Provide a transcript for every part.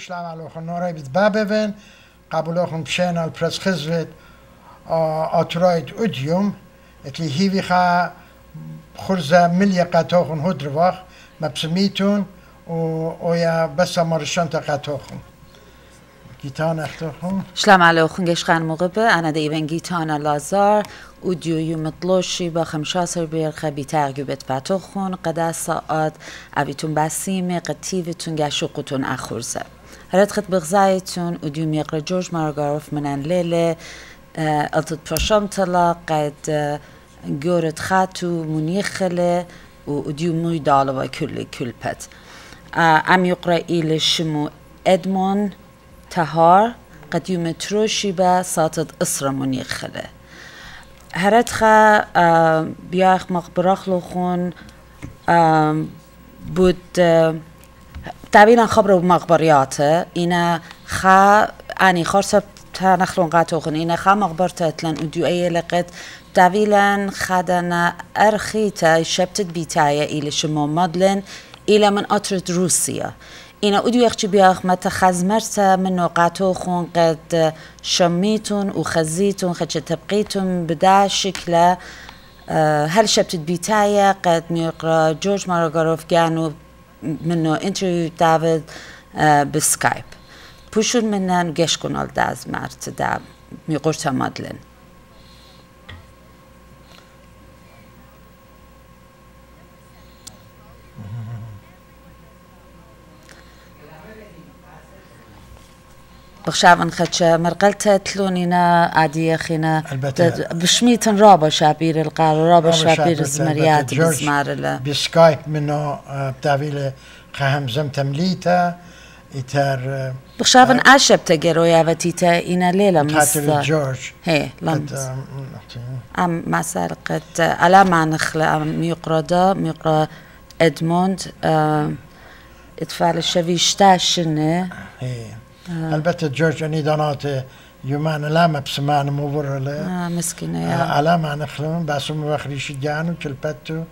بنونتم غب شلام علوخن نوري بتباببن قبلوخن بشين البرس خزفت اترايد اوديوم اتلي هيفي خا خرزة مليا قاتوخن هدرواخ مبسميتون ويا بس مرشان تقاتوخن گیتان اختوخم شلام عليكم جيشخان مغبة أنا دايبن جيتانا لازار. وديو يوم طلوشي با خمشاسر بيرخة بترجبت باتوخون Redget bëgzajtën u dy mjekre George Margarov më nën lele, e të të përshëm të la, qajt gjërët khatu, më njëkhele, u dy më i dalë vë këllë këllëpët. Am jukra ilë shëmu Edmon Tahar, قد يمتروشي با ساتد إسرة منيخلة هرتخا بياخ مقبرخ لخون بود طبیلا خب رو مقبریاته. اینا خا انی خورسب تا نخلون قاتوخن اینا خا مقبرت اتلن ودیو ای لقت طبیلا خدنا ارخیتا شبتت بیتایا ایل شما مدلن. ایلا من اترد روسیا. اینا ادو یخچی بیاخ مت خزمرت من قاتو خون قد شمیتون و خزیتون خچ بدا شکل آه، هل شبتت بیتایا قد میقرا جورج ماراگاروف گانو منو انتريو دافيد بسكايب بوشون منن گش کنال داز مرت دا ميقرتا مادلن. بخشافن خدش مرقلت تلونينا عادية خينا. بشميتن رابا شابير القار رابا شابير جورج. بزمار بسكايب منه بتاويل خهم زم تمليتا إتر بخشافن عشب تجرو يا فتيتا إنا ليلة مس جورج. هي لمس أم مسار قد على ما نخلى أم يقرا ميقرا إدموند اتفال شنة. هي. البته جورج اني دانات يومان لا بسمان مور له. آه مسكينة يا على ما نخلون بس هم بخريش جانو كلبتو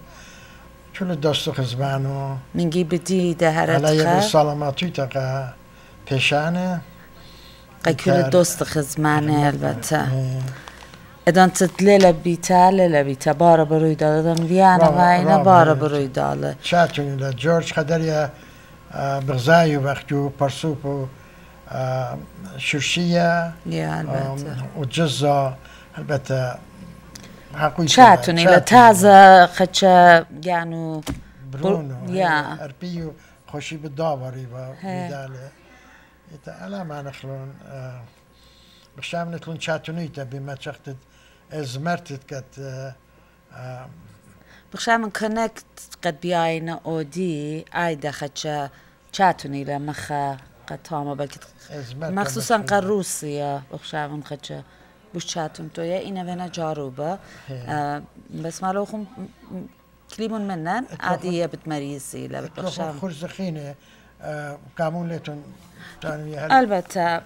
كل دوست خزبانو منجي بدي ده على يد هرتخا السلاماتي تقا پیشانه. قيكول دوست خزمانه البته. ادان تدلل بیتا لیل بیتا. بارا بروی داله دم دیانا و اینا بارا. بروی داله شاتوني لجورج خدريا بغزاي وبختو برسوبو شرشية یا البته وجزة شرشية وجزة البتة چاتون لە تازە خەچە گیان و ئەرپی و خۆشی بداوەڕی بەداێ ئێتە ئەلامانەخلۆن بەشامنتون چاتونیتە بمەچەختت ئەزمەرتت کەت بخشا من کنەکت قەت بیاینە ئۆدی ئای دەخەچە چاتونی لە مەخە فقط هاما بلکه مخصوصا قر قروسیه بخشاون خچه تو توی اینه ونا جاروبه. آه، بس مالو خون کلیمون منن؟ عادية بتمريزي لبتبخشام خوش زخينة قامون لتون البتة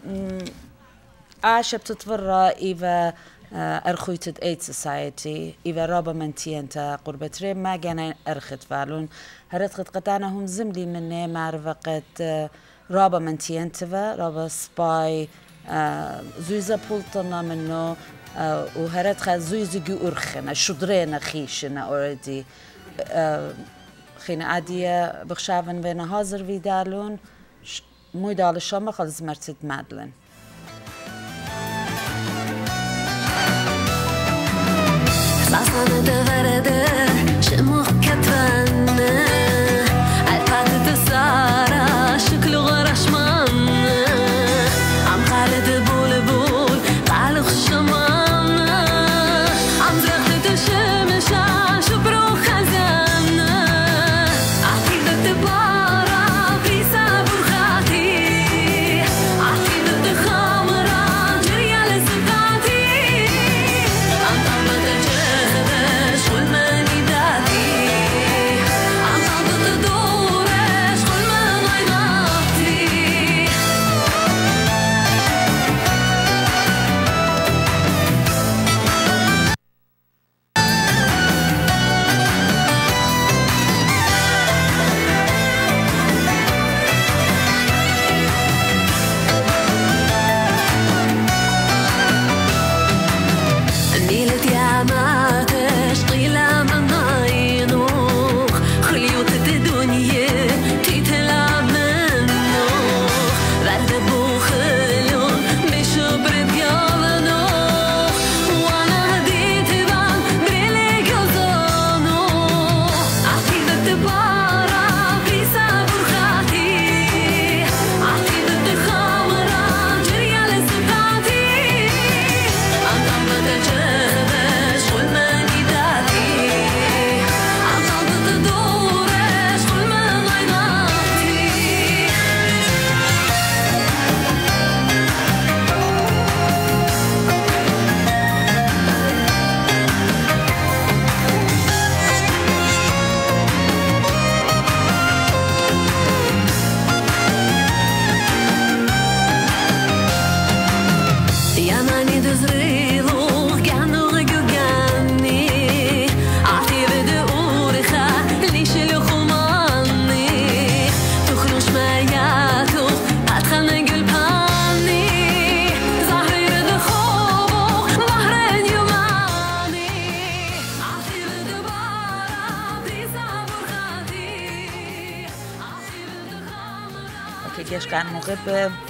عاشب تطور إيفا آه، ارخوی تد اید سایتی ایو رابا من تینتا قربت ری ما گنه ارخت فالون. هرت قد قطعنا هم زملی منه معرفقت آه، رابا منتينتفا رابا سباي زويزا بولتنا منه وهرت خا زويزا جو أرخنا شدرينا خيشنا أوردي خينا عادية بخشافن بين هازر فيدالون موي دال الشام خالص مرتد مادلن Lasnade de verede شموخ كترن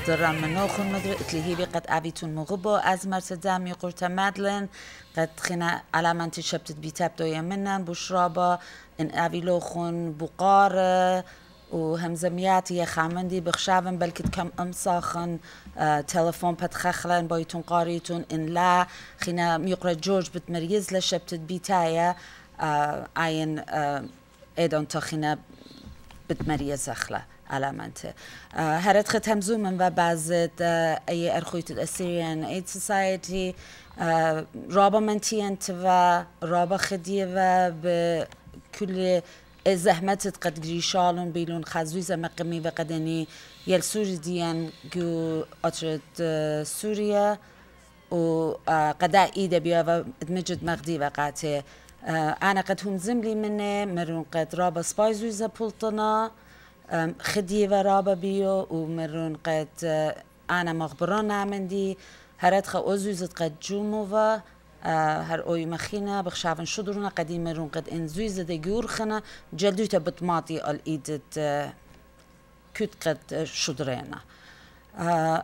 عبدالرحمن خونمدر اتلهیوی قد اویتون مغبا از مرتدم یا قرطه مدلن. قد خینا علمانتی شبتت بی تب دای منن بشرابا ان اویلو خون بقار وهمزمياتي خامندي بخشافن بلكت كم امصاخن آه تلفون بتخخلن بايتون قاريتون ان لا خينا ميقرا جورج بتمريز لشبت بيتايا آه اين آه ايدون تخينا بتمريز اخلا. element. Her het gaat hem zo men wat bazet je er goed de Syrian Aid Society آه، رابا منتين توا رابا خديوا بكل زحمت قد گریشالون بیلون خزوی زمقمی و قدنی یل سوری دیان گو اترد آه، سوریا و آه، قدا ایده بیا و مجد مغدی و قاته أنا قد هم زملی منه مرون قد رابا سپایزوی زپلتنا خدی خديوه رابا و ومرون قد آه، أنا مغبرون عمندي هرات خا أوزوزت قد جوموفا آه، هر اوی مخینا بخشافن شدرنا قدیم رون قد انزوی زده گیور خنا جلدوی تا بطماطی آل ایدت آه، کت قد شدرنا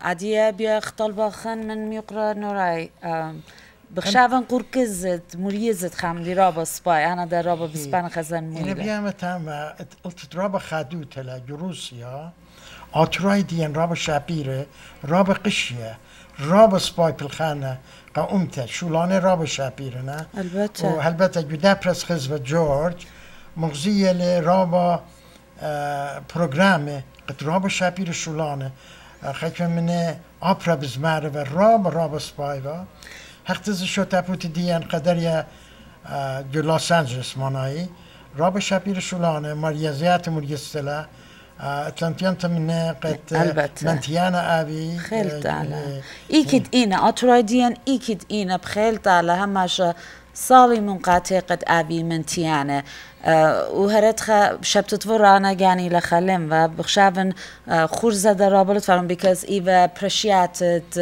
عدیه بیا خطال باخن من میقرار نورای. بخشافن قركزت مريزت خاملي رابا سباي انا در رابا بسبان خزن اینه مويلة بیام تام قلت رابا خادوت لا جروسيا آتراي ديان رابا شابيرة رابا قشية رابا سباي بالخانة قومت شولانه رابا شابيرة نه؟ البته. والبته جدا برس خزبة جورج. مغزية لرابا برنامج قد رابا شابيرة شولانه. خيك من أبرا بزمارة و رابا رابا سبايفا تابوت ديان قدريا آه، جو لوس أنجلس ماناي رابا شابيرة شولانه مريزيات مريستلا اتلانتيان من قد البته. منتيانا أبي خيل آه، تعالى آه، ايكد اينا اترايديان ايكد اينا بخيل تعالى هماشا صالي من قاتي قد ابي من تيانا آه وهرتخا شبتت ورانا يعني لخلم وبخشافن آه خورزة درابلت فرم because ايفا appreciated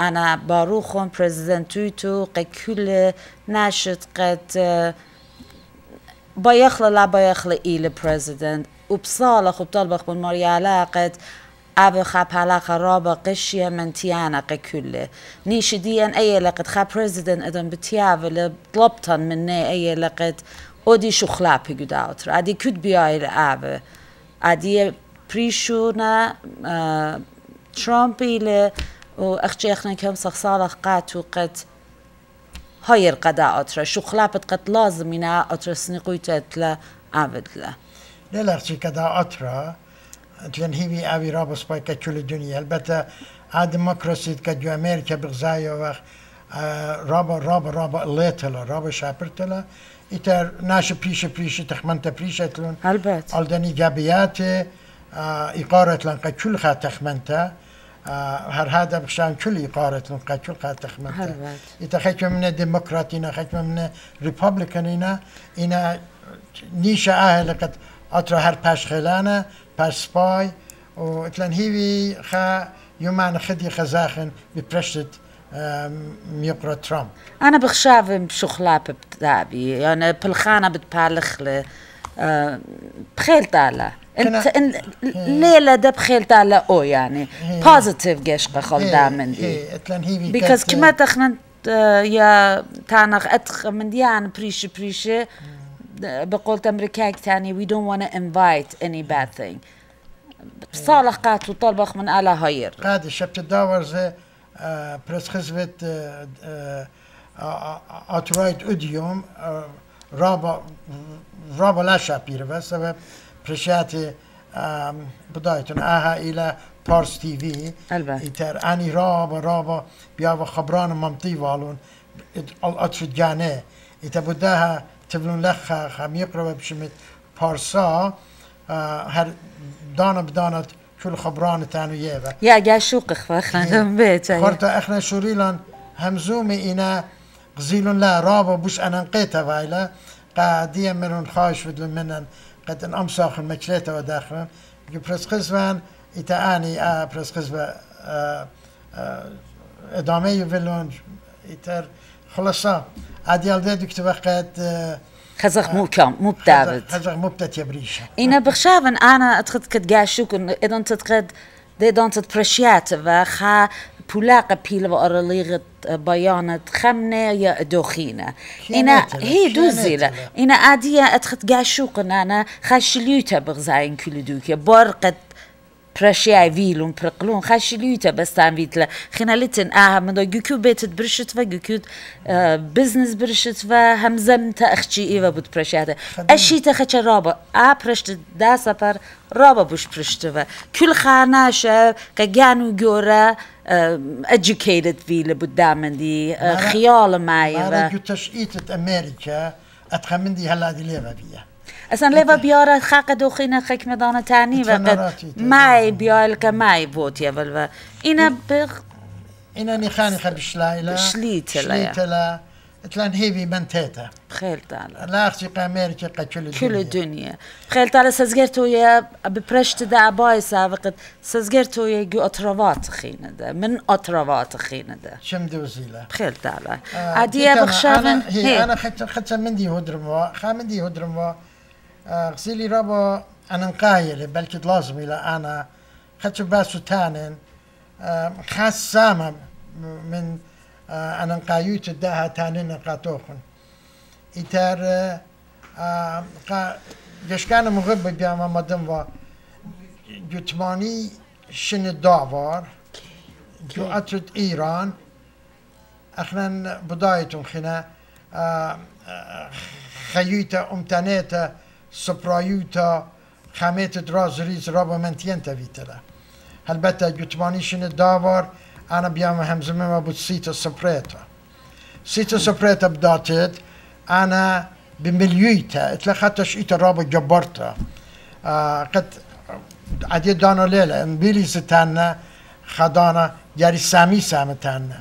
انا باروخون president تويتو قد كل ناشط قد آه بايخلا لا بايخلا إلى بريزيدنت وبصالح وبطلبخ من مريالا قد أبو خاب هلاقة رابا قشية من تيانا قي كله نيش ديان أي لقد خاب بريزيدنت أدن بتيافل طلبتن مني أي لقد أودي شو خلابي قداوتر أدي كد بياي لأبو أدي بريشونا آه ترامب وأخجيخنا كم صخصالح قاتو قد هاير قدا أترا شو خلابت قد لازم إنا أترا سنقويتت لا عبد لا للأرشي كدا أطرا تلن هيوي أبي رابس باي كتشول الدنيا البته عاد ديمقراسي كجو أمريكا بغزايا وخ رابا رابا رابا الليتلا رابا شابرتلا إتر ناش بريشة بريشة تخمنت بريشة تلون البت ألدن إيجابيات إقارة لن كتشول خا تخمنتا هر هذا بخشان كل إقارة كتشول خا تخمنتا هلبت. إذا خيت من ديمقراطينا خيت من ريبابليكانينا إنا نيشا أهل قد أطرا هر باش خلانة باش سباي وإتلان هيوي خا يومان خدي خزاخن ببرشت ميقرا ترامب أنا بخشاف بشو خلاب بتابي يعني بالخانة بتبالخ ل بخيل تالا انت ليلة ده بخيل تالا أو يعني positive قشقة خل دامن دي كت- كما تخنت يا تانخ اتخ من ديان بريشة بريشة بقولت امريكاك تاني we don't want to invite any bad thing بصالح قاتو طلبخ من على هاير قاعد شبت الدور زي برس خزبت أترايت أديوم آه، رابا رابا لا شابير بس سبب برشاتي آم، بدايتون آها إلى بارس تي في البته. إتر أني رابا رابا بيابا خبران ممتي والون الأطر جانه إتا بداها تبلون لخا خم يقرب بشمت بارسا آه، هر دانا بدانت كل خبران تانو يبا يا جاشوق خفخنا بيت خورتا احنا شوريلان همزومي إنا غزيلون لا رابا بوش أنا نقيتا فايلا قاعديا منون خايش بدلون منن قد ان أمساخ المكليتا وداخلن برس خزوان برس خزوة آه آه إدامي يفلون إتر خلاصا. عادي الدي دكتور وقت آه خزخ مو كام مو بدافد خزق مبتت يبريشة إنا بخشافن أنا أتخذ كد قاشوك إذا تتقد دي دون تتبرشيات وخا بولاقة بيلا وأرليغة بيانة خمنة يا دوخينة. إنا هي دوزيلة. إنا عادية أتخذ قاشوك أنا خاشليوتا بغزاين كل دوكيا برقت برشيا فيلون برقلون خاشليوتا بس تام فيتلا خنالتن آه من دو جوكو بيت برشت و آه بزنس برشت و همزم تا اخشي ايوا بود برشياتا اشي تا خچ رابا آ برشت دا سپر رابا بوش برشت و كل خاناشا كجانو جورا educated فيلا بود دامن دي آه، معنى- خيال معي معنى و جو تشقيت أمريكا أتخمن دي هلا ليفا بيها اصلا خك مدانا تاني وقد تنراتي تنراتي. معي بيالك معي فوتيا بلوا إنا بغ إنا نخاني خبشلايلا شليتلا يا. شليتلا تلان هيفي منتيتا بخير تعالى لا أختي أمريكا قد كل كل الدنيا بخير تعالى سزجرتو يا ببرشت دا بايسا وقت سزجرتو يا جو أطروات خينا دا من أطروات خينا دا شم دوزيلا بخير تعالى آه، عادية أنا- بخشافن أنا غسيلي رابا أنا نقايل بلكي لازم إلى أنا. خدت باسو تانن خاص سامة من آه، أنا نقايوت الداها تانن قاتوخن إتار آه، آه، قا جش كان مغب بياما مدن و جتماني شن داوار جو أترد إيران. اخنا بدايتون خنا. آه، خيوتا امتانيتا سبرايوتا خاميتا درازريز رابا منتينتا فيتلا هلبتا جتمانيشن الداور انا بيام همزمه ما بود سيتا سبريتا سيتا سبريتا بداتت انا بمليويتا اتلخطش ايتا رابا جبرتا آه قد عدي دانا ليلة انبيلي ستانا خدانا ياري سامي سامتانا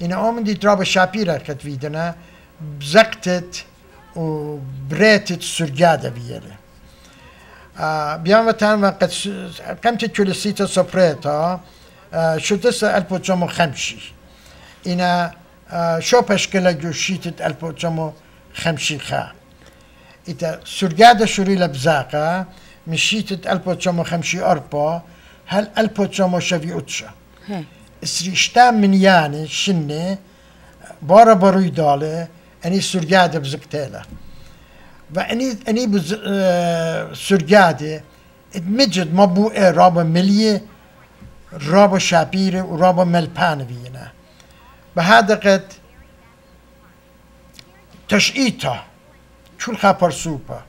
این آمدی دراب شاپیره کت ویدنه بزقتت و بريتت سرجادة بيلي آه بيان وتان وقت س- كل سيتا سوبريتا آه شو تسا البو جمو خمشي إنا آه شو بشكلة جو شيتت البو جمو خمشي خا إتا سرجادة شوري لبزاقة مشيتت البو جمو خمشي أربا هل البو جمو شوي أتشا هي سريشتا من يعني شنة بارا باروي داله اني سرجادة بزكتالة واني اني بز آه، سرجادة ادمجد ما بو إيه رابا ملية رابا شابيرة ورابا ملبانة فينا بهذا قد تشقيتا شلخا برسوبة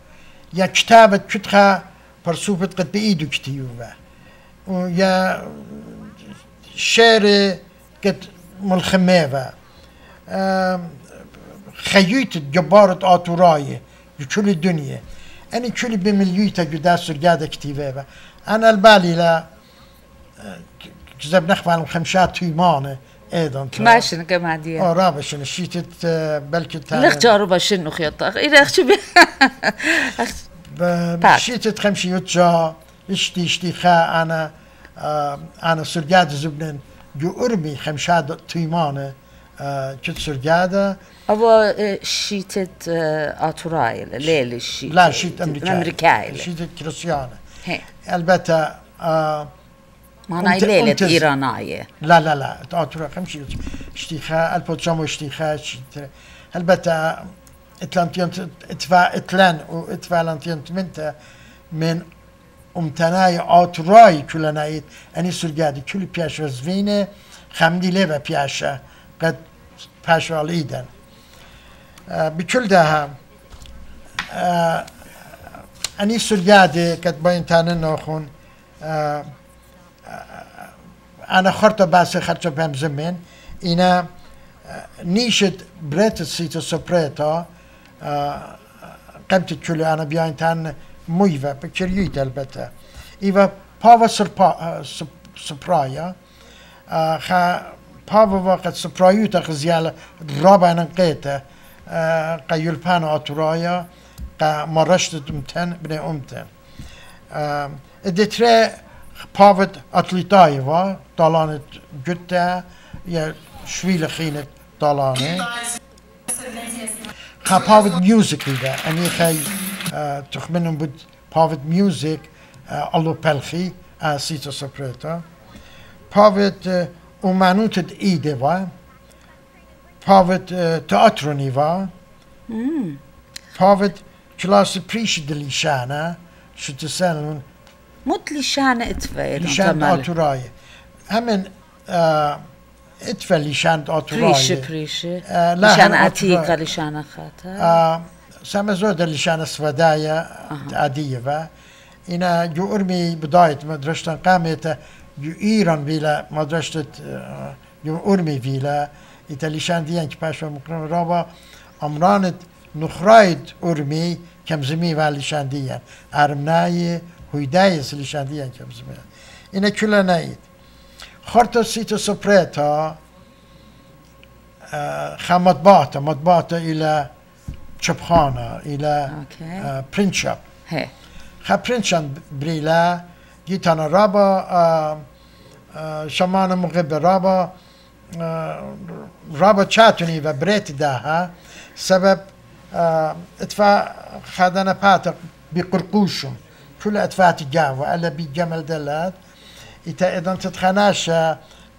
خيوت جبارة آتوراي كل الدنيا أنا كل بمليوتا جدا سرقادة كتيبة أنا البالي لا كذب نخفى على خمشات تيمانة ايضا ماشي كما دي اه رابش انا شيتت بلكي تاني لخ جارو باشنو خيطة إذا أخشو بي ب- بعد. شيتت خمشي يتجا اشتي اشتي خا انا انا سرقادة زبنن. جو ارمي خمشات تيمانة آه، كت سرقادة أبو شيتت آتوراي ليلي الشيت لا شيت امريكاي أمريكاي شيتت كريستيانة البته ليلة أنت- إيرانية لا لا لا تاتورا خمشي اشتيخا البوتشامو اشتيخا شت- البته اتلانتيون اتفا اتلان واتفالانتيون منتا من امتناي آتوراي كلنايت اني سرگادي كل بياش وزفينه خمدي ليبا بياشا قد آه بكل ده آه اني سرگادي قد باين تانن ناخون آه انا خرطة بس خرطة بهم زمن اینا نیشت بريت سيتا سوبريتا قمت كل انا بيان تان مويفا بكريوت البته ايفا خا باوا وقت سپرايوتا خزيال رابع نقيتا قيول بانو اتورايا قا مرشت امتن بني امتن ادتري باوت اتليتايفا طالانت جتا يا شويلة خينة طالانة خا بافت ميوزك إذا أني خي آه، تخمنهم بود بافت ميوزك آه، ألو بلخي آه، سيتا بافت آه، ومانوت إيدي va بافت آه، تئاتروني va بافت كلاس بريش دليشانا شو تسألون مت لشان اتفايل لشان آتوراي همن آه، اتفا لشان آه، لا، لشان هم عتيقة أطفال. لشان خاطر سما زود لشان سودايا عادية و إنا جو أرمي بداية مدرسة قامت آه، جو أرمي فيلا إتا لشان ديان كباش ومقرن رابا أمرانت نخرايد أرمي كم زمي و خرطة سيتو سوبريتا آه، خا مطبعته مطبعته إلى شبخانة إلى اوكي آه، برنت شوب هي خا برنت شوب بريلا جيت أنا رابا آه، شمانة مغبة رابا رابا تشاتوني و بريت داها. سبب آه، ادفع خادنا باتق بقرقوشم كل ادفع تجاوة ألا بجمل دلات. إتا إذا تتخناش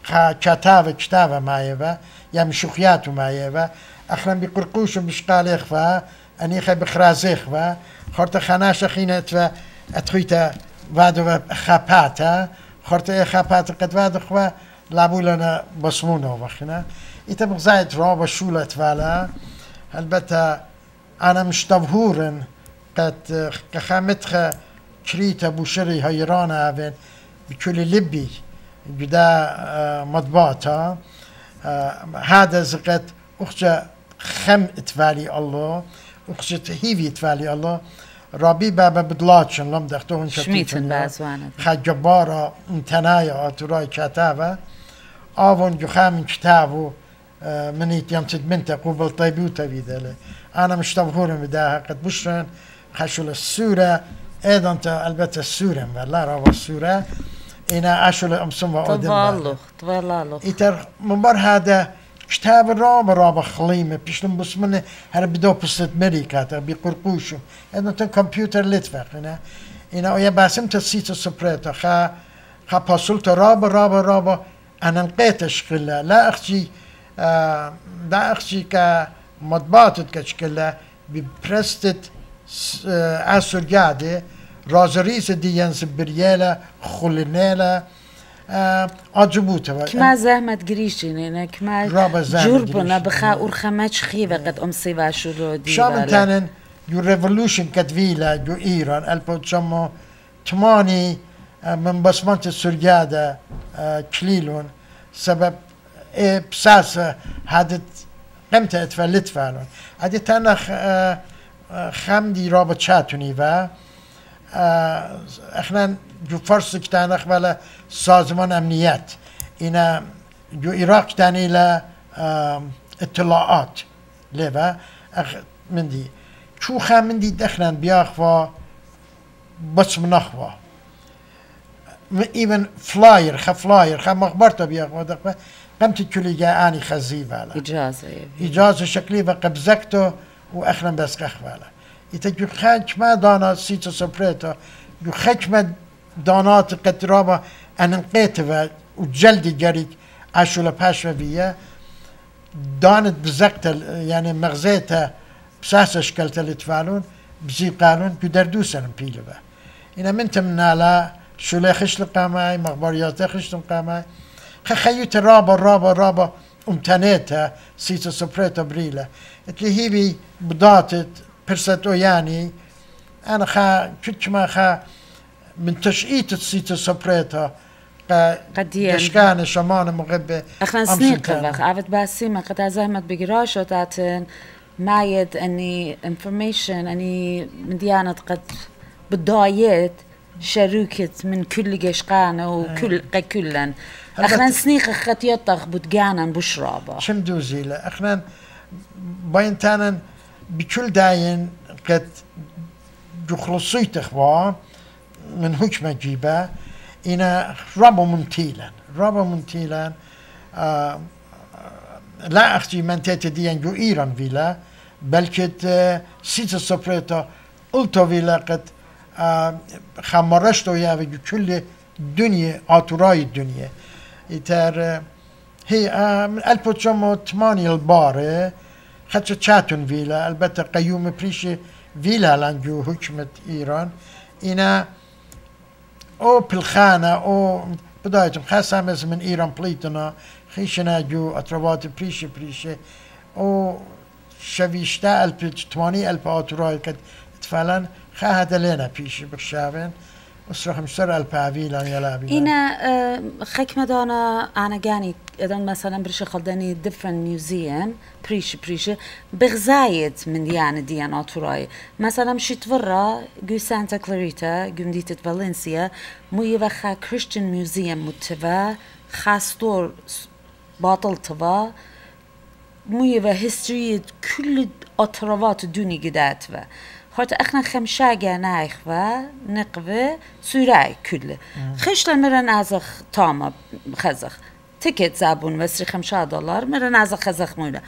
خا كتابة كتابة معيبة يا مشوخياتو معيبة أخلا بقرقوشم بشقال إخفا أني خي بخراز إخفا خورت خناش خينا اتفا اتخويتا وادو خاباتا خورت إيه خاباتا قد وادو إخفا لابو لنا بصمونو وخنا إتا بغزايت رابا شولة اتفالا البته أنا مش طبهورن قد كخامتخ كريتا بوشري هيران أبن بكل لبي جدا آه، هذا زقت أخجى خم اتفالي الله. أخجى تهيفي اتفالي الله. ربي بابا بدلاتشن لم دختوهن شميتن بازوانة خا جبارة انتنايا اتوراي كتابة آفون جو خامن كتابو آه، منيت يوم تدمنت قبل طيبوتا بيدالي أنا مش طبخورن بداها قد بشرن خشول السورة ايضا البته السورة والله رابا السورة إنا أشول أمسم وأودن تضالخ تضالخ إتر منبر هذا كتاب الرابع رابع خليمة بيشلم بسمنة هر بدو بسط مريكا بقرقوشو إذا انت كمبيوتر لتفق هنا إنا ويا باسم تسيت السبريتا خا خا باسلت رابع رابع رابع أنا نقيت أشكلها لا أختي آه لا أختي كمطبعت كشكلها ببرستت قاعدة رازريس ديان سبريالا خلنالا آه أجبوتها كما زحمت گریشین اینه کما رابا زحمت جربنا گریشین. بخا ارخمچ خیوه قد امسی و شلو دی شام بالا. تانن يو ريفولوشن كتفيلا يو ايران البو تسمو تماني آه، من بصمة السرقادة آه، كليلون سبب إيه بساسة هادت قمت اتفلت فعلون هادي تانا خ- آه، خمدي رابط شاتوني و جو فرس كتان اخوالا سازمان امنيات اینا جو كتان الى آه، اطلاعات. لبا اخ من دي شو خا من دي دخلن بياخوا بس منخوا ايفن فلاير خا فلاير خا مخبرته بياخوا دخوا. قمت كل جاءاني خزيب على اجازه. إجازة شكلي وقبزكتو وأخنا بس كخوالا إتا جو خاك ما دانا سيتا سبريتا جو خاك ما دانات قطرابا أن انقيت وجلدي جريك عشو باش بيا دانت بزكت يعني مغزيتا بساس اشكالت اللي تفعلون بزي قانون بدردوسن بيلو با. إنا من تمنالا شو خش لقاماي مخبريات خش لقاماي خيوت رابا رابا رابا امتنيتها سيتا سبريتا بريلا اتلي هيبي بداتت برستو يعني انا خا كنت ما خا من تشقيت تسيت سبريتا قديم. دشكان شمان مغبة أخنا سنيق لغ عفت باسيما قد زهمت بقراشة تاتن. معيد أني information أني من ديانة قد من كل وكل إيه. أخنا خط يطخ بشرابة. شم دوزي لا. أخنا باين بكل داين قد جخلصيت أخواه من حكمة جيبا إنا رابو منتيلا رابو منتيلا لا أختي من تيتا ديان جو إيران فيلا بلکه سیت سپرتا التوی قد خمارشت و یا کل دنیا آتورای دنیا ایتر هي ثمانية البارة خدش تشاتون فيلا البته قيوم بريشي فيلا لانجو حكمة إيران إنا او بالخانة او بدايتهم خاصة من إيران بليتنا خيشنا جو أتروات بريشي بريشي او شويشتا ألب تماني ألب آتوراي قد فعلا خا لنا بيشي بخشابين الباويلا يلا بينا اینا خکم دانا انا گانی ادان مثلا برش خلدني different museum بريش بريش بغزايد من يعني ديان آتوراي مثلا شيت ورا جو سانتا كلاريتا جنديت فالنسيا مو يبخا كريستيان ميوزيوم متوا خاستور باطل توا مو هيستوري كل أطروات دوني قدات خاطر اخنا خمشاگه نایخوه نقوه سوره کل خشتا مرن از تاما خزخ تکت زبون وسری خمشا دلار مرن از خزخ مولا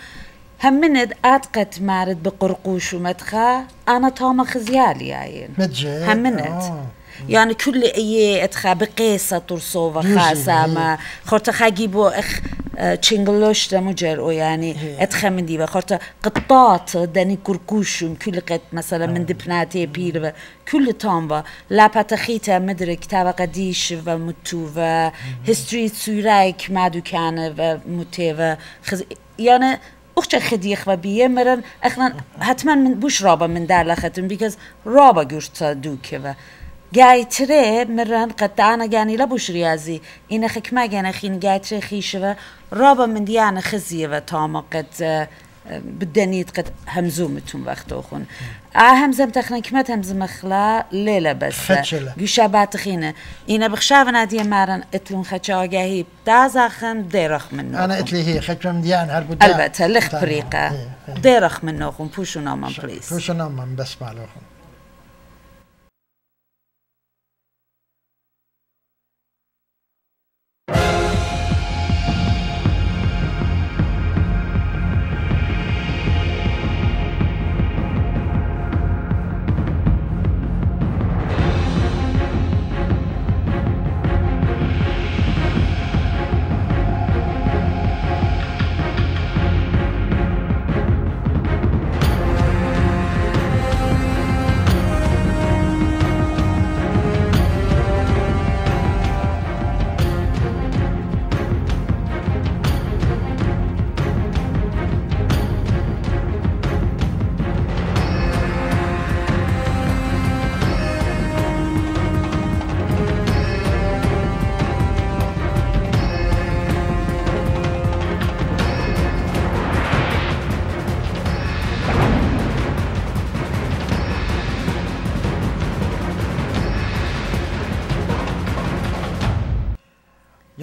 همند اتقت مارد بقرقوش ومدخه انا تاما خزيالي عين متجه همند آه. يعني كل ايه اتخا بقيسة ترصوفة خاصة ما خورتا خاجيبو اخ تشنجلوش دا مجر او يعني اتخا من دي خورتا قطات داني كركوشون كل قط مثلا من دبناتي بير كل تام لا باتخيتا مدر كتابة قديش و متو و هستري سورايك مادو كان و متو و خز... يعني اخت خديخ و بیه مرن. اخنا حتما من بوش رابا من در لختم بیکز رابا گوشت دوکه و. گایتره مرن قد انا گانی لبوش ریازی این خکمه گانه خین گایتره خیشه و رابا من دیانه خزیه و تاما قد بدنيت قد همزومتهم وقت أخون آه همزم تخنا كمت همزم مخلا ليلة بس. خدشلة. قشا باتخينة إنا بخشافنا دي مارن اتلون خدشا جاهي دازاخن ديرخ منه انا قلت لي هي خدش من ديان هربو البته لخ بريقة ديرخ منه أخون بوشو نامان بليز شو. شنو من بس مالوهم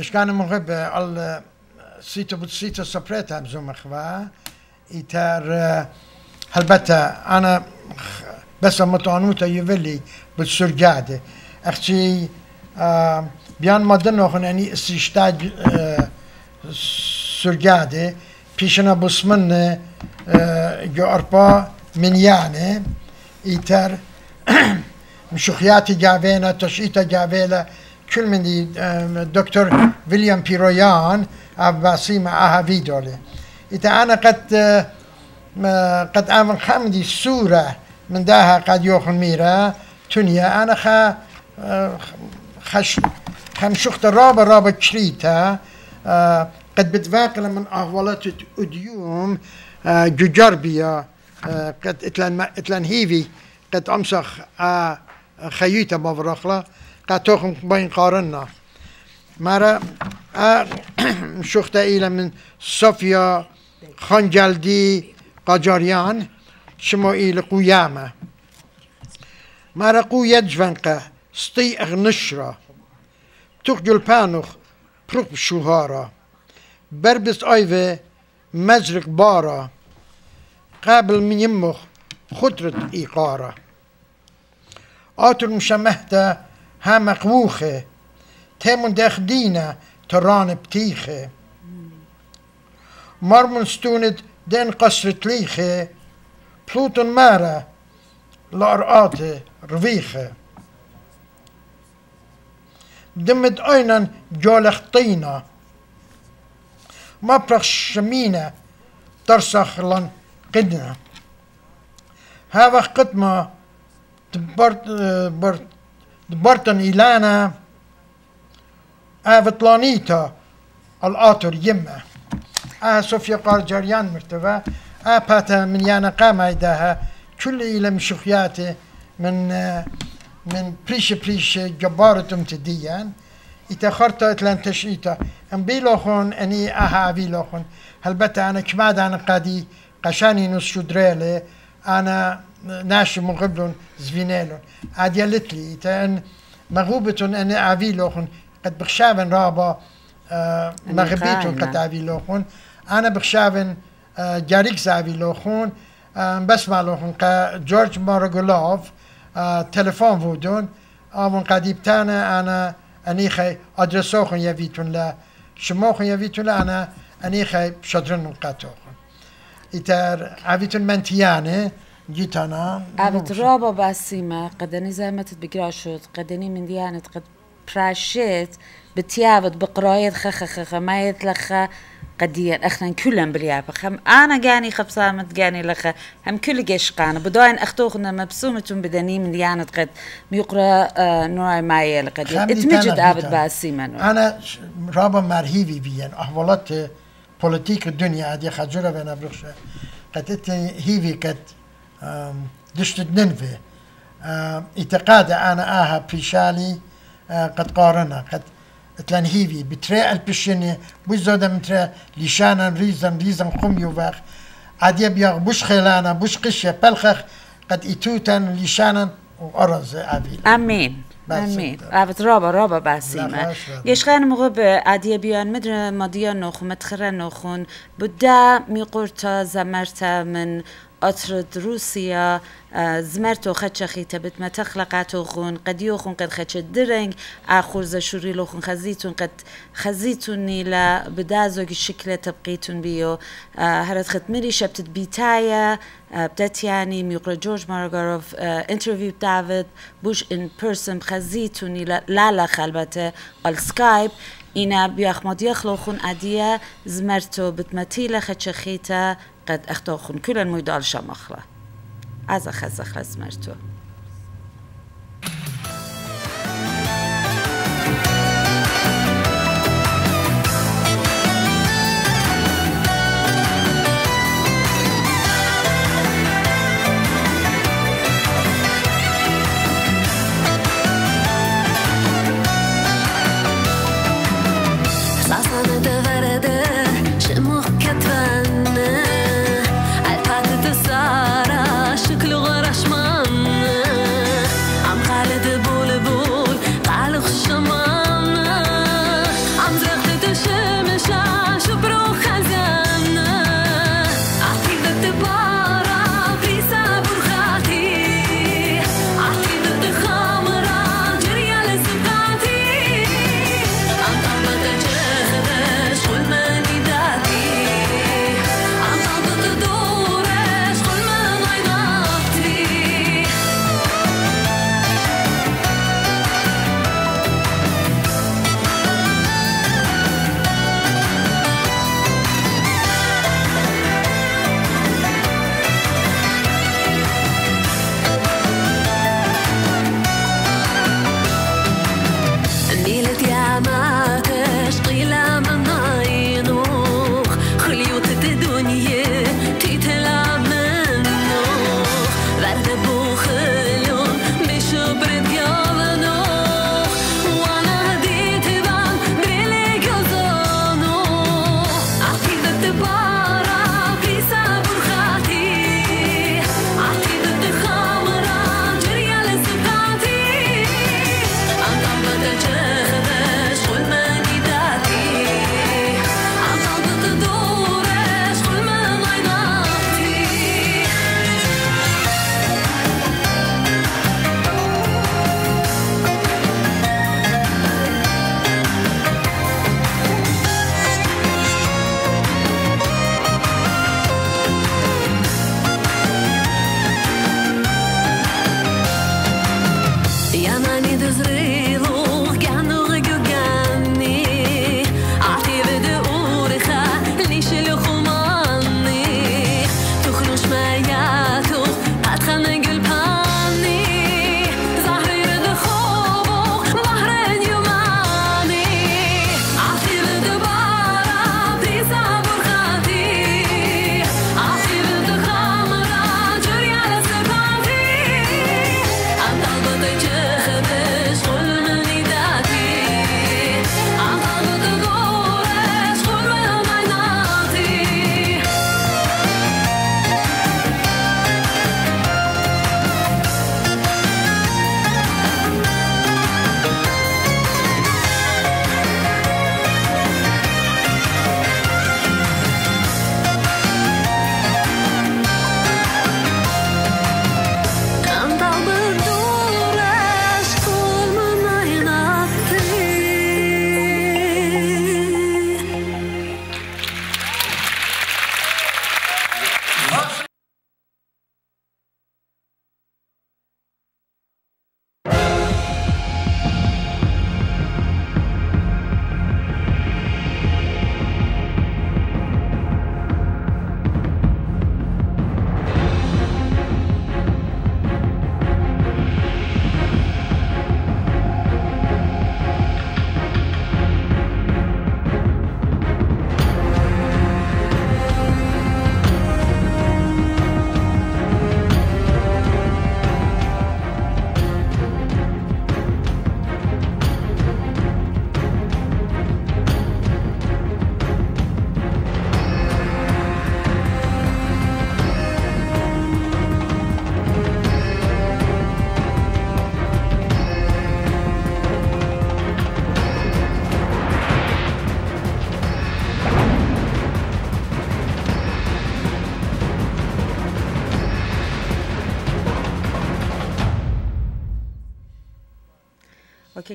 Mieszkany może by, ale sito بود sito sopreta بزوم اخوا إتر هلبتا أنا بس متعنوتا يولي بالسرقادة أختي بيان مدن أخن يعني استشتاج سرقادة بيشنا بسمن جو أربا من يعني إتر مشوخياتي جابينا تشعيتا جابينا كل من دي دكتور ويليام بيرويان عباسي معها فيدولي إذا قد قد أعمل خمدي سورة من داها قد يوخن ميرا تونيا أنا خا خش خمشوخت رابا رابا كريتا قد بتفاقل من أهوالات أديوم ججربيا قد اتلان اتلان هيفي قد أمسخ خيوتا بفرخلا توخم بين قارنا مرا شخته إلى من صفيا خانجلدي قاجاريان شما إلى قيامة مرا قوية جوانقة ستي أغنشرة تخجل بانوخ بروك شوهارا. بربس أيوة مزرق بارا. قابل من يمخ خطرة إيقارة آتر مشمهته ها مقووخه تمون دخ دينا تران بتيخه مرمن ستوند دين قصر تليخه بلوتون مارا لأرآت رفيخة دمت أينا جولختينا ما برخ شمينا ترسخ لن قدنا هذا قدما تبرت برت Barton Ilana avtlanita al-atur yemma. A Sofya Qarcaryan mürtəvə, a pata min yana qamaydaha kulli ilə müşüxiyyəti min min prişi prişi gəbarıtum tidiyyən. اتأخرت اتلان تشئيتا ام بيلوخون اني أها بيلوخون هل بتا أنا كماد أنا قادي قشاني نص شدريلي انا ناشي مغبلون زفينيلون عاد يلتلي تان مغوبة اني افيلوخون قد بخشابن رابا مغبيتون. قد افيلوخون انا بخشابن جاريك بسمع لوخون قا جورج مارغولوف تلفون فودون آمون قديبتانا انا انيخي ادرسوخن يفيتون لا شموخن يفيتون لا انا انيخي شدرن قاتوخن إتر عفيتون منتيانه جيت انا أبد رابا زي ما تتبقرا شد قدني من ديانة قد براشيت بتيابت بقراية خخ خخ ما يتلخى قديا اخنا كلهم باليابا خم انا جاني خبصامت جاني لخا هم كل جيش قانا بدوين اختوخنا مبسومة بدني من ديانة قد ميقرا آه نوع مايا لقديا خمدي اتمجد تانا ابد فيتا. باسيما انا ش- رابا مرهيفي بيان احوالات بوليتيك الدنيا عادي خجورة بنا برخشة قد ات هيفي قد دشت ننفي اعتقاد انا اها بيشالي قد قارنا قد اتلان هيفي بتري البشيني بوش زودا متري لشانا ريزن ريزن قم يوفاخ عادي بيغ بوش خيلانا بوش قشة بلخخ قد اتوتن لشانا وارز افيل امين بس امين انت. ابد رابا رابا لا، باسيما خلاص رابا. يش خان مغب عادي بيان مدر مديا نوخ متخرا أطرد روسيا آه، زمرتو خدش خيتا بت ما تخلقاتو خون قد يوخون قد خدش درنج آخور زشوري لوخون خزيتون قد خزيتون نيلا بدازو الشكلة تبقيتون بيو. آه، هرت ختمري شبتت بيتايا آه، بدت يعني ميقرا جورج مارغاروف انترفيو دافيد بوش إن بيرسون خزيتون نيلا لا لا خلبته السكايب اینا بیاخماد یخلوخون عدیه زمرتو بتمتیله خدش خیتا قد اختوخون كل مويدال شمخلة از خزخ زمرتو ساسانه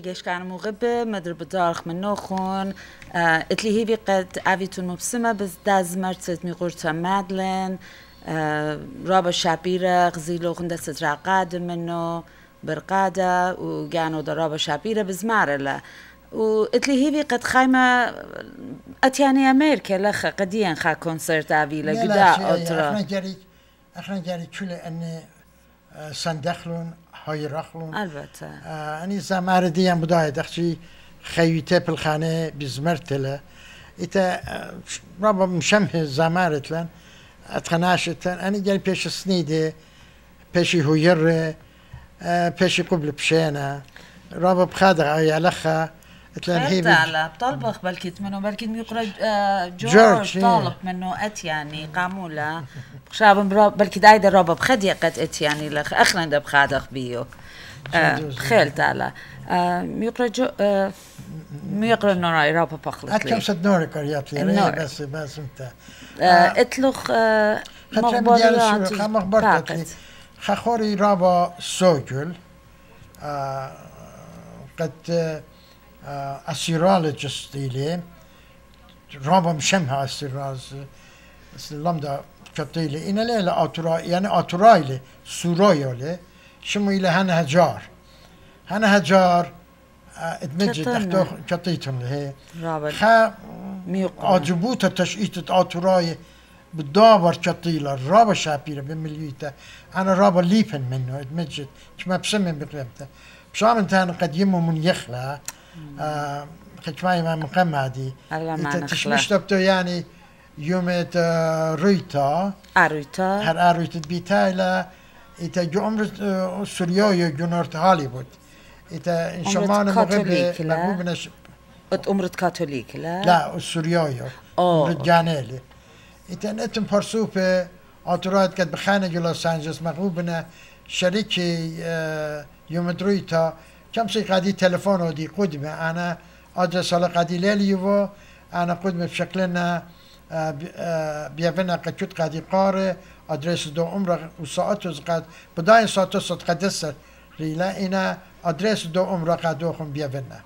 اوكي جيش كان مغبة مدر بدارخ من نوخون اتلي هيفي قد عفيتون مبسمة بس داز مرتت ميقورتا مادلين آه رابا شابيرة غزيلوخن دست راقاد منه برقادة وكانوا ضرابة شابيرة بزمارة واتلي هيفي قد خايمة اتياني امريكا لخا قديان خا كونسرت افيلا لا قدا اوترا احنا جاري احنا جاري كل ان سندخلون هاي رخلون. البته. اني زمار ديان بداية دخشي خيوتة بالخانة بزمرتلا إتا رابا مشمه زمارتلن اتخناشتن أنا جاري بيش سنيدة بيشي هوير بيشي قبل بشينا رابا بخادع اي قلت لها هي على بطلبخ بلكي منه بلكي يقرا آه، جورج إيه. طالب منه أت يعني قامولا شاب بلكي دايدا رابا بخدي قد أت يعني لخ اخنا دب خادخ بيو. آه، إيه. خيل تعالى. آه، ميقرا جو ميقرا نورا رابا بخلت ات كم شد نورا كريات لي إيه، بس بس أنت. أتلخ مخبرات مخبرات خخوري رابا سوكل قد رابا مشمها أسيراز لمدا كتيلي إنا ليلة أترا يعني أترايلي سورايولي شمو إلى هنا هجار. هنا هجار آه، اتمجد. احتو كتيتهم لهي خا عجبوتا تشقيطة آتوراي بالدابر كطيلة رابا شابيرة بمليوتا أنا رابا ليبن منه اتمجد كما بسمن بقيمته بشام تان قد يمو من يخلع آه كما ما مقام هذه ألا ما نخلع. تشمش تبتو يعني يوم ريتا ارويتا هر أرويت بيتايلا إتا جو عمر سوريا جنورت هوليوود إتا إن شمان كاثوليك، لا؟ مغرب مغرب ات امرت كاثوليك لا؟ لا السوريايو آه. رجانيلي إتن إتن برسوبة أطرات قد بخانة جو لوس أنجلس مغوبنا شريكي آه، يوم درويتا كم سي قادي تلفونه دي قدمة أنا أدرس على قادي ليليو أنا قدمة بشكلنا بيفنا قد كنت قادي قاري أدرس دو عمر وساعته قد بداية ساعته صد قدسة ريلا إنا أدرس دو عمر قد دوخم بيفنا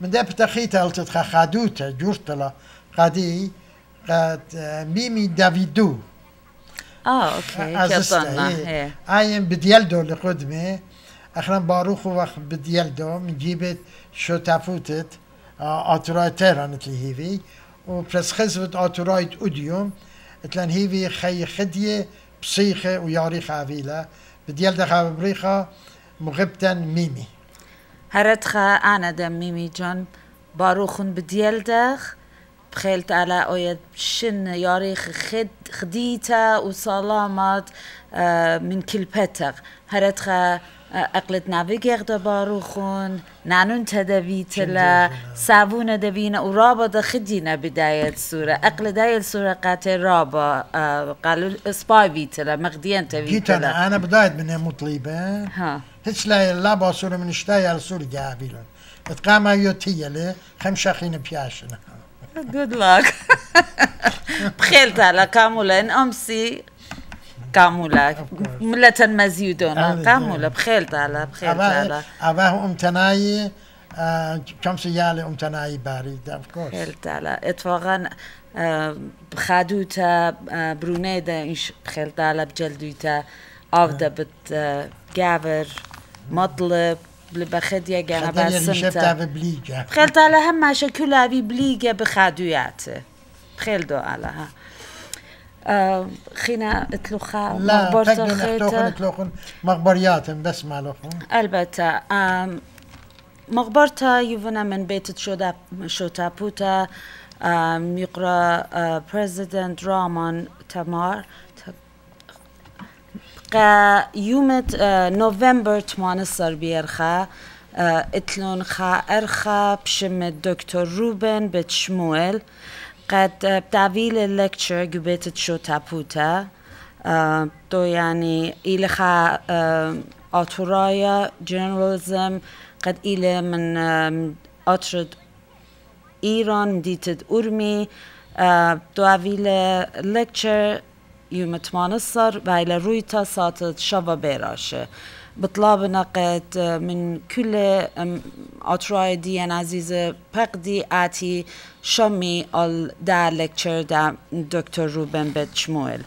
من ده بتخيت قلت خادوتا جورتلا قادي قد ميمي دافيدو اه اوكي عززتا كيطنا إيه. هي ايم بديلدو اخنا باروخ وقت بديلدو من جيبت شو تفوتت اتراي تيرانت لي هيفي وبرس خزبت اترايت اوديوم اتلان هيفي خي خدية بصيخة وياريخ عفيلة بديلدو خابريخة مغبتا ميمي هرتخا انا دم ميمي جون باروخن بديلدخ بخيلت على اويد شن ياريخ خد خديتا وسلامات آه، من كل بتغ هرتخا اقلت نافيجيغ دا باروخون نانون تدبيتلا سابونا دبينا ورابا خدينا بداية السورة أقل داية السورة قاتل رابا آه، قالوا سباي بيتلا مغديان جيت تبيتلا انا انا بدايت من مطلبة ها. هيش لا لا باصور من اشتاي على سوري جابيلون اتقام يوتيا لي خم شاخين بياشنا Good luck. بخيلت على كامولا ان امسي كامولا ملة مزيودونا أبدا. كامولا بخيلت على بخيلت على أباه أمتناي كم سيالي أمتناي باري of course بخيلت على اتفاقا آه، بخادوتا برونيدا إنش بخيلت على بجلدوتا أفدا بت جابر مطلب جانا شفت بسمتا في بليجة بخيلت على هم عشان كلها بي بليجة بخادوياته بخيلتو على ها آه، خينا اتلوخا لا نحتوخن تلوخن مخبريات بس مالوخن البته مغبرتا يوفنا من بيت شودا شوتابوتا آم، يقرا بريزيدنت رامان تمار قا يومت نوفمبر 18 بيرخا آه، اتلون خا ارخا بشم الدكتور روبن بيت شمويل قد آه، بتعويل اللكتشر جبت شو تابوتا تو يعني إلخا آه، أطرايا جنرالزم قد إلى من آم، أطرد إيران ديتد أرمي تو أويل لكتشر يوم 18 وإلى رويتا ساعت شبا براشه بطلابنا قد من كل أنا عزيزة بقدي آتي شمي ال دا لكتشر دا دكتور روبن بتشمويل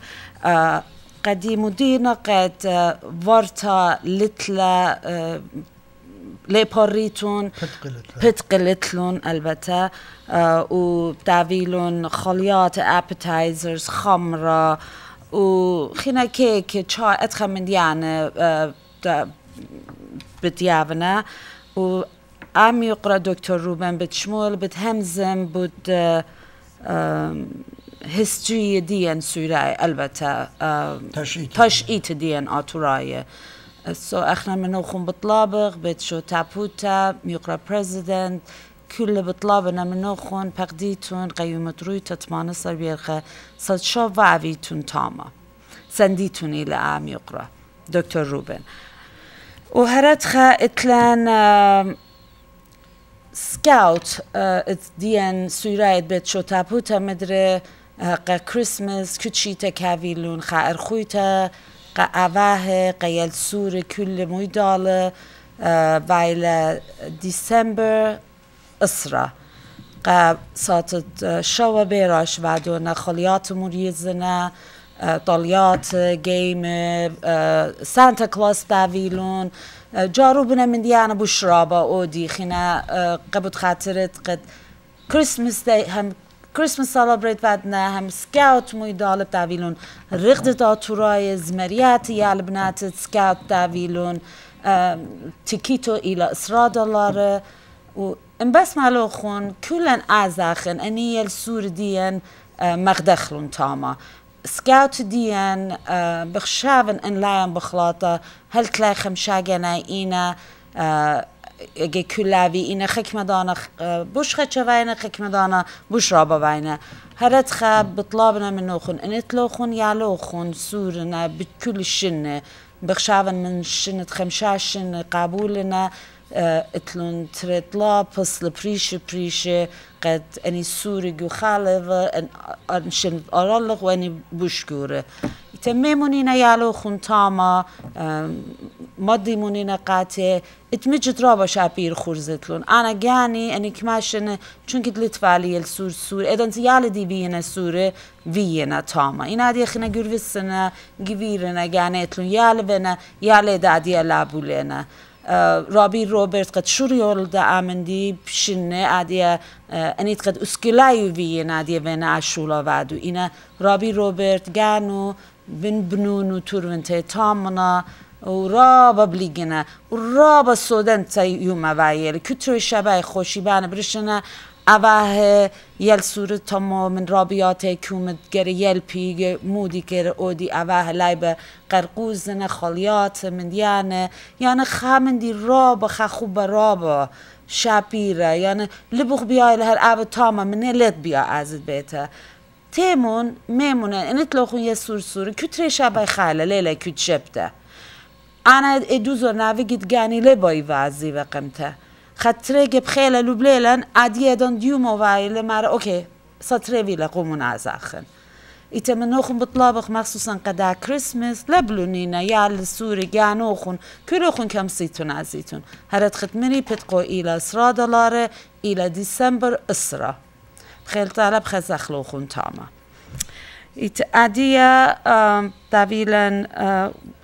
قدي مديرنا قد آه، ورتا لتلا بتقلت بتقلتلون البته خليات ابيتايزرز خمرة وخينا كيك تشاي ادخل من ديانة آه، بتيافنا و عم يقرا دكتور روبن بتشمول بتهمزم بد هيستوري ديان سوراي البته. تشئيت ديان آتوراية سو احنا منوخم بطلابغ بيت شو تابوتا يقرا بريزيدنت كل بطلابنا منوخون بقديتون قيومت روي تتمانة صار بيرخة صد شو وعويتون تاما. سنديتون إلى عام يقرا دكتور روبن. وهرتخا اتلان آم، سكاوت ديان سورايت بيت شو تابوتا مدري آه، قا كريسمس كتشيتا كافيلون خا ارخويتا قا اواه قا يلسور كل مويدالة ويلا ديسمبر اسرة قا ساتت شوا بيراش بعدونا خليات مريزنا طليات جيم سانتا كلاus دافيلون آه، جاروبنا من ديانا بشرابة اودي آه، قبض خاطرت قد كريسمس داي هم كريسمس سيلبريت بعدنا هم سكاوت موي دالب دافيلون رغدة تراي زمريات يا البنات سكاوت دافيلون آم، تيكيتو الى اسرا دولار و ام بس مالوخون كلن ازاخن اني السور ديان مغدخلون تاما. سكاوت ديان آه، بخشافن ان لاين بخلاطة هل تلاقي خمشاقنا اينا آه، اگه کلاوی اینه خکمه دانه بوش خچه وینه خکمه دانه بوش رابا وینه هرت خب بطلابنا من نوخون ان اتلوخون یالوخون سورنا بكل شنه بخشاون من شنة خمشا شنة قابولنا آه، اتلون تريطلا بصل بريشة بريشة قد اني سوري جو خالف ان ان شن ارالغ واني بوشكورة تميمونينا يالو خنتاما مونينا قاتي اتمجد رابا شابير خورزتلون انا جاني اني كماشن چونك لتفالي السور سور ادن يال دي بينا سورة فينا تاما. این ادي خنا جورفسنا جويرنا جانيتلون يال بنا يال دادي لابولنا آه، رابي روبرت قد شريول دا آمندي بشنة عادية أنيت قد أسكلايو في عادية بنا عشولا وادو إنا رابي روبرت جانو بن بنونو تورونتي تامنا ورابا و رابا سودن تا یوم وایل کتر شبه خوشی بانه برشنه اوه یل سور تمام من رابیات کومد گره یل پیگ مودی گره اودی اوه لایب قرقوزنه خالیات من یعنی خامن دی رابا خخوب رابا شاپیره یعنی لبخ بیای لهر او تاما من لت بیا ازت بیته تيمون ميمونة انت لو خون يسور سور كتري شابي خالة ليلة كت شبته انا ادوزو ناوي جد جاني لباي وازي وقمته خطره خطره خطرگ بخیل لبلیلن عدیدان دیو موبایل مارا اوکی سطره ویل قومون از اخن عزاخن من نوخن بطلابخ مخصوصا قدا کریسمس لبلونینا یا لسوری گا يا کلو خون کم سیتون ازیتون هرت ختمنی پتقو ایلا سرا دلاره ایلا دیسمبر إسرا بخيل طالب خزخ لوخن تاما إت عدیه دویلن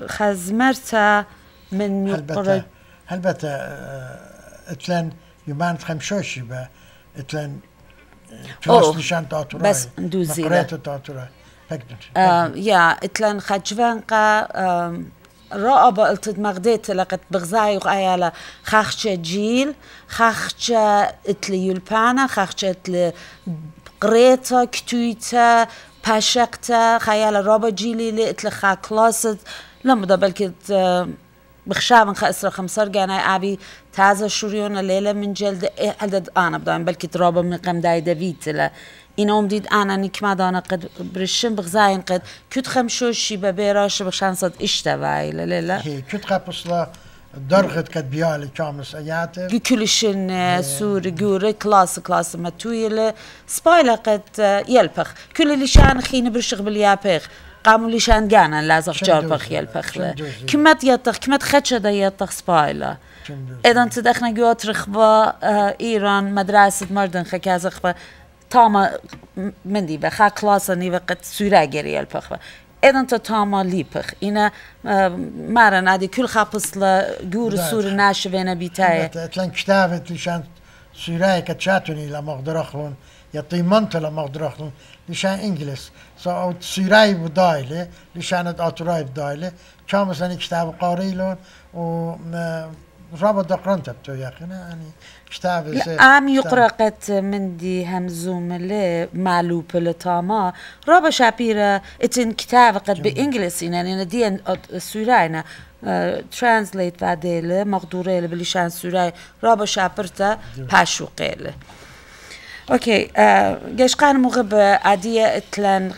خزمرتا من هلبتا هلبتا etlen jumant chem shoishiba, etlen Tros nishan tatura. Bas nduzila. Preta tatura. يا اتلان خجفانقا رأب التد مغديت لقد بغزاي غايالا خاخشة جيل خاخشة اتلي يلبانا خاخشة اتلي قريتا كتويتا باشقتا خيالا رابا جيلي لي اتلي خا كلاست لما دا بلكت بخشابن خاسر خمسر جانا ابي تازه شوريون ليلة من جلد هل انا بدايم بلكي رابا من قم داي دافيت لا اینم دید انا نکما دانا قد برشم بغزاين قد. كت خمشوشي ببيراش بخشان صد اشتواي لا لا لا هي كنت قبصلا درغت كد بيالي كامس اياتر كلشن سور جوري كلاس كلاس ما تويل سبايلا قد يلبخ كل اللي شان خين برشغ باليابخ قامولي شان جانا لازق شن جار دوزي. بخيل بخلة شن دوزي. كمت يطخ كمت خدشة دا يطخ سبايلا شن دوزي. إذا تدخنا جوات رخبة آه، إيران مدرسة مردن خكاز رخبة تاما من دي بخا كلاسة ني وقت سورة جري البخبة إذا أنت تاما ليبخ إنا آه، مارن عادي كل خابص لجور ده. السور ناشفين بيتاي تلان كتابت لشان سوراي كتشاتوني لما اقدر اخلون يطي منطقة لما اقدر اخلون لشان انجلس سو او سوراي بدايلة لشان اتراي بدايلة كان مثلا كتاب قاري لون و رابط دقرنت بتو يا اخي يعني كتاب زي- لا عم كتاب- يقرأ قد من دي همزوم اللي معلوب لتاما رابا شابيرا اتن كتاب قد بإنجليزي يعني دي سوراينا ترانسليت بعدين مقدورة بلشان سوراي رابا شابرتا باشو قيل أوكي جيش قان مغب عادية اتلان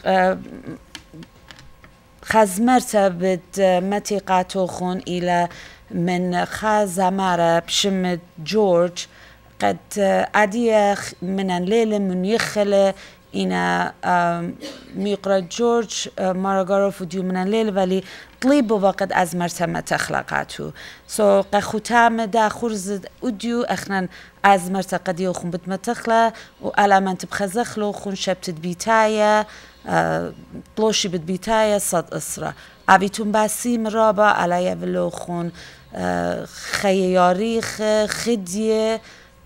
خزمرتا بد متي قاتوخون إلى من خازمارة بشمت جورج قد عادية من الليلة من يخلة إنا آم، ميقرا جورج آه، ماراغاروف وديو من الليلة ولی طليبو وقد از مرتمة تخلقاتو سو قخوتام دا خورز وديو اخنان از خون بتمتخلة وعلى من تبخزخلو خون شبت بيتايا بلوشي بتبيتايا صد اسرة عبيتون باسيم رابا على يبلو خون آه، خياري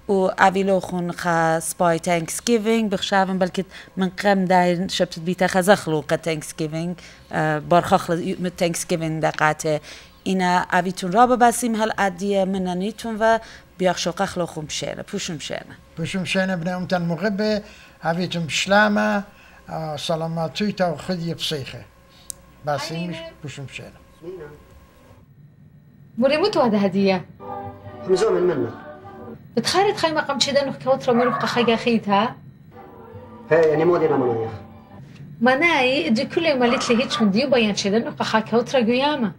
و اویلو خون خا سپای تانکس گیوینگ بخشاون بلکه من قم دایر شبت بیتا خزخلو قا تانکس گیوینگ بارخخل من تانکس گیوینگ دقاته اینا اویتون را بسیم هل عدیه منانیتون و بیاخشو قخلو خون بشینه پوشون بشینه بشم شينا بنا امتن مغبة هبيتم بشلامة آه، سلاماتوي تو خدي بصيخة بس مش بشم شينا مريموت هذا هدية همزوم من بتخارت خاي ما قمت شدن كوترا مروح قخاي خيتها هي يعني مودي ما منايخ مناي دي كل يوم قالت لي هيك من ديوبا ين شدن قخاي كوترا جياما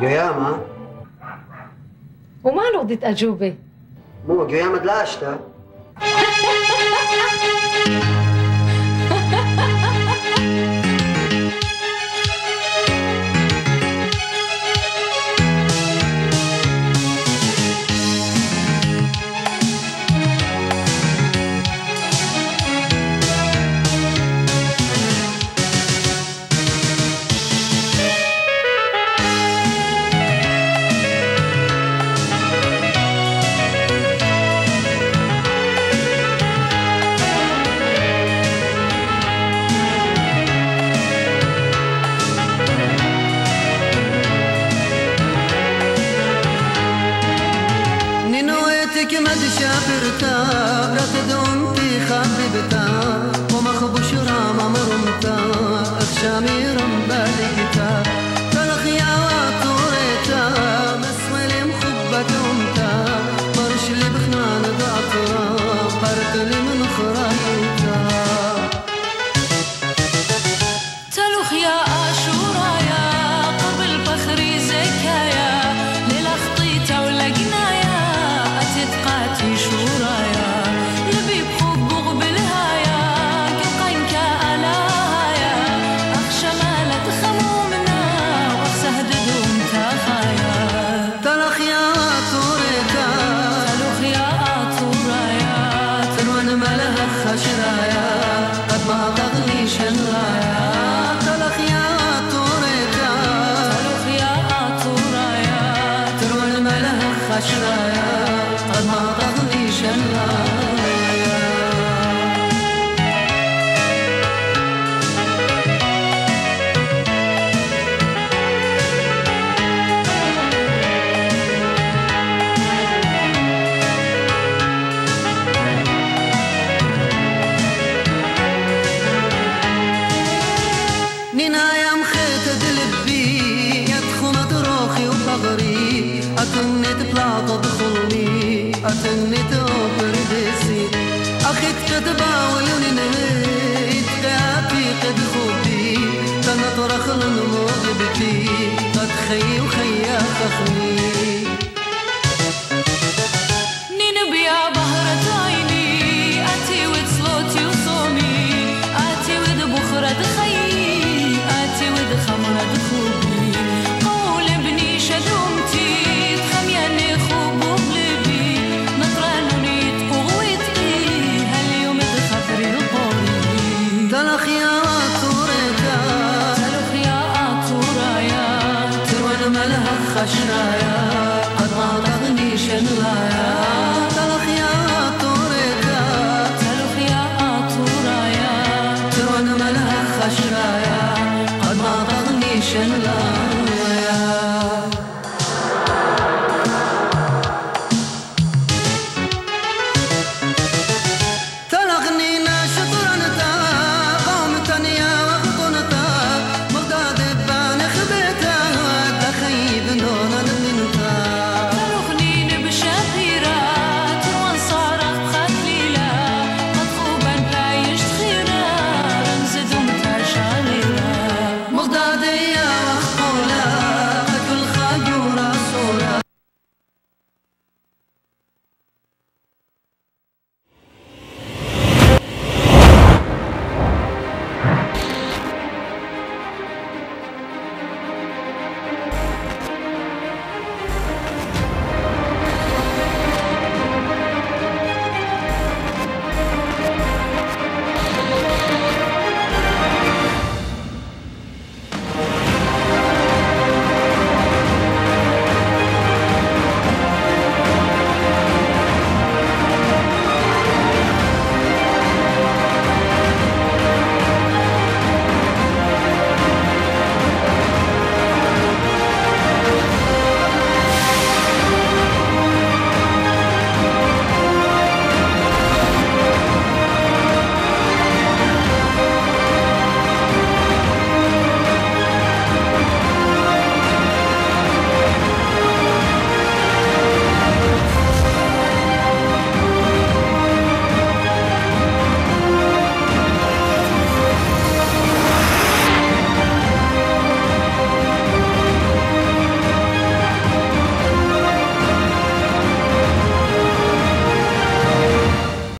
جياما وما لودت أجوبة. مو جياما دلاشتا